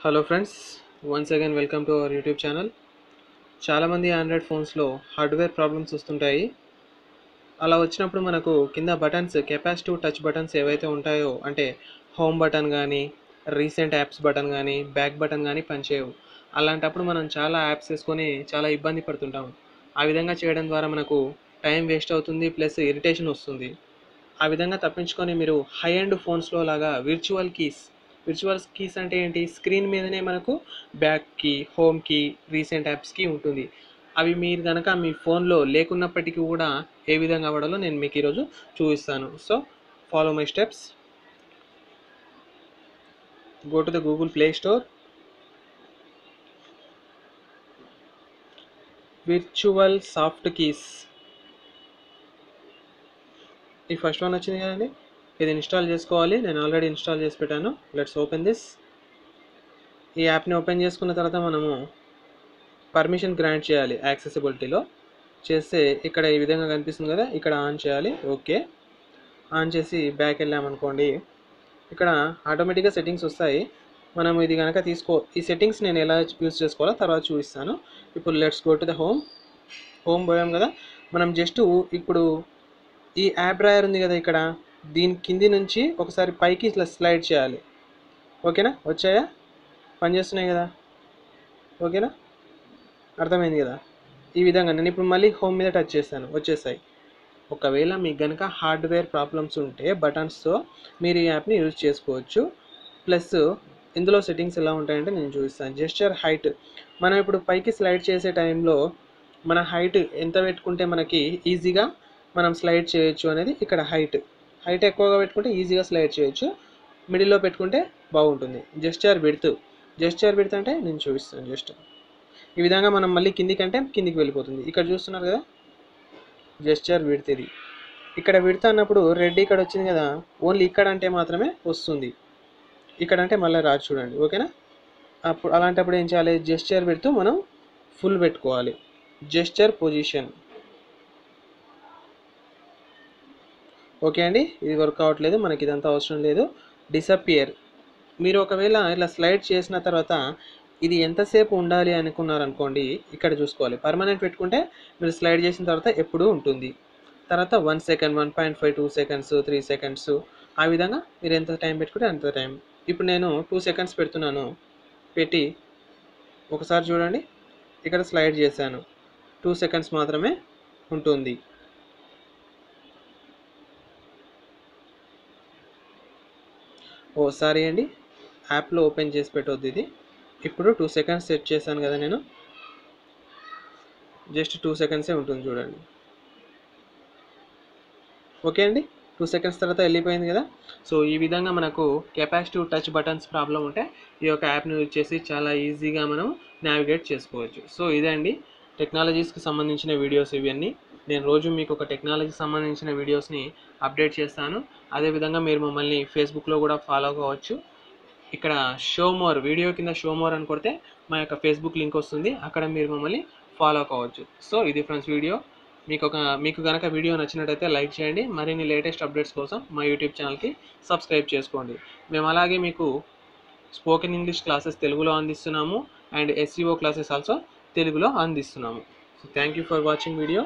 Hello friends once again welcome to our YouTube channel చాలామంది Android ఫోన్స్లో hardware problems వస్తుంటాయి. అలా వచ్చినప్పుడు మనకు కింద బటన్స్ కెపాసిటివ్ టచ్ బటన్స్ ఏవైతే ఉంటాయో అంటే హోమ్ బటన్ కానీ రీసెంట్ యాప్స్ బటన్ కానీ బ్యాక్ బటన్ కానీ పనిచేయవు. అలాంటప్పుడు మనం చాలా యాప్స్ వేసుకొని చాలా ఇబ్బంది పడుతుంటాం. ఆ విధంగా చేయడం ద్వారా మనకు టైం వేస్ట్ అవుతుంది ప్లస్ ఇరిటేషన్ వస్తుంది. ఆ విధంగా తప్పించుకొని మీరు హై అండ్ ఫోన్స్లో లాగా విర్చువల్ కీస్ విర్చువల్ కీస్ అంటే ఏంటి? స్క్రీన్ మీదనే మనకు బ్యాక్కి హోమ్కి రీసెంట్ యాప్స్కి ఉంటుంది. అవి మీరు కనుక మీ ఫోన్లో లేకున్నప్పటికీ కూడా ఏ విధంగా వాడాలో నేను మీకు ఈరోజు చూపిస్తాను. So follow my steps go to the Google play store virtual soft keys ఈ ఫస్ట్ వన్ వచ్చింది కదండి? ఇది ఇన్స్టాల్ చేసుకోవాలి. నేను ఆల్రెడీ ఇన్స్టాల్ చేసి పెట్టాను. లెట్స్ ఓపెన్ దిస్ ఈ యాప్ని ఓపెన్ చేసుకున్న తర్వాత మనము పర్మిషన్ గ్రాంట్ చేయాలి యాక్సెసిబిలిటీలో చేస్తే ఇక్కడ ఈ విధంగా కనిపిస్తుంది కదా ఇక్కడ ఆన్ చేయాలి. ఓకే ఆన్ చేసి బ్యాక్ వెళ్ళామనుకోండి ఇక్కడ ఆటోమేటిక్గా సెట్టింగ్స్ వస్తాయి. మనం ఇది కనుక తీసుకో ఈ సెట్టింగ్స్ నేను ఎలా యూస్ చేసుకోవాలో తర్వాత చూపిస్తాను. ఇప్పుడు let's go to the home home పోయాం కదా. మనం జస్ట్ ఇప్పుడు ఈ యాప్ డ్రాయర్ ఉంది కదా ఇక్కడ. దీని కింది నుంచి ఒకసారి పైకి ఇట్లా స్లైడ్ చేయాలి. ఓకేనా? వచ్చాయా? పనిచేస్తున్నాయి కదా? ఓకేనా? అర్థమైంది కదా? ఈ విధంగా నేను ఇప్పుడు మళ్ళీ హోమ్ మీద టచ్ చేస్తాను. వచ్చేసాయి. ఒకవేళ మీకు కనుక హార్డ్వేర్ ప్రాబ్లమ్స్ ఉంటే బటన్స్తో మీరు ఈ యాప్ని యూజ్ చేసుకోవచ్చు. ప్లస్ ఇందులో సెట్టింగ్స్ ఎలా ఉంటాయంటే నేను చూపిస్తాను. Gesture height. మనం ఇప్పుడు పైకి స్లైడ్ చేసే టైంలో మన హైట్ ఎంత పెట్టుకుంటే మనకి ఈజీగా మనం స్లైడ్ చేయొచ్చు అనేది ఇక్కడ హైట్. హైట్ ఎక్కువగా పెట్టుకుంటే ఈజీగా స్లైడ్ చేయొచ్చు. మిడిల్లో పెట్టుకుంటే బాగుంటుంది. Gesture width. జెస్చర్ విడ్త్ అంటే నేను చూపిస్తాను జస్ట్. ఈ విధంగా మనం మళ్ళీ కిందికి అంటే కిందికి వెళ్ళిపోతుంది. ఇక్కడ చూస్తున్నారు కదా? జెస్చర్ విడ్త్ ఇది. ఇక్కడ విడత అన్నప్పుడు రెడ్ ఇక్కడ వచ్చింది కదా? ఓన్లీ ఇక్కడ అంటే మాత్రమే వస్తుంది. ఇక్కడ అంటే మళ్ళీ రాదు చూడండి. ఓకేనా? అప్పుడు అలాంటప్పుడు ఏం చేయాలి? జెస్చర్ పెడుతూ మనం ఫుల్ పెట్టుకోవాలి. Gesture position. ఓకే అండి? ఇది వర్క్ అవ్వట్లేదు మనకి ఇదంతా అవసరం లేదు. డిసపియర్ మీరు ఒకవేళ ఇలా స్లైడ్ చేసిన తర్వాత ఇది ఎంతసేపు ఉండాలి అనుకున్నారనుకోండి ఇక్కడ చూసుకోవాలి. పర్మనెంట్ పెట్టుకుంటే మీరు స్లైడ్ చేసిన తర్వాత ఎప్పుడూ ఉంటుంది. తర్వాత one second one point five two seconds three seconds ఆ విధంగా మీరు ఎంత టైం పెట్టుకుంటే అంత టైం. ఇప్పుడు నేను టూ సెకండ్స్ పెడుతున్నాను. పెట్టి ఒకసారి చూడండి. ఇక్కడ స్లైడ్ చేశాను. టూ సెకండ్స్ మాత్రమే ఉంటుంది. ఓ సారీ అండి. యాప్లో ఓపెన్ చేసి పెట్టొద్దు ఇది. ఇప్పుడు టూ సెకండ్స్ సెట్ చేశాను కదా నేను. జస్ట్ టూ సెకండ్సే ఉంటుంది చూడండి. ఓకే అండి? టూ సెకండ్స్ తర్వాత వెళ్ళిపోయింది కదా. సో ఈ విధంగా మనకు కెపాసిటివ్ టచ్ బటన్స్ ప్రాబ్లం ఉంటే ఈ యొక్క యాప్ని యూజ్ చేసి చాలా ఈజీగా మనం నావిగేట్ చేసుకోవచ్చు. సో ఇదే అండి. టెక్నాలజీస్కి సంబంధించిన వీడియోస్ ఇవన్నీ. నేను రోజు మీకు ఒక టెక్నాలజీకి సంబంధించిన వీడియోస్ని అప్డేట్ చేస్తాను. అదేవిధంగా మీరు మమ్మల్ని ఫేస్బుక్లో కూడా ఫాలో కావచ్చు. ఇక్కడ షో మోర్ వీడియో కింద షో మోర్ అని కొడితే మా యొక్క ఫేస్బుక్ లింక్ వస్తుంది. అక్కడ మీరు మమ్మల్ని ఫాలో కావచ్చు. సో ఇది ఫ్రెండ్స్ వీడియో మీకు ఒక మీకు కనుక వీడియో నచ్చినట్టయితే లైక్ చేయండి. మరిన్ని లేటెస్ట్ అప్డేట్స్ కోసం మా యూట్యూబ్ ఛానల్కి సబ్స్క్రైబ్ చేసుకోండి. మేము అలాగే మీకు స్పోకెన్ ఇంగ్లీష్ క్లాసెస్ తెలుగులో అందిస్తున్నాము. అండ్ ఎస్సీఓ క్లాసెస్ ఆల్సో తెలుగులో అందిస్తున్నాము. Thank you for watching video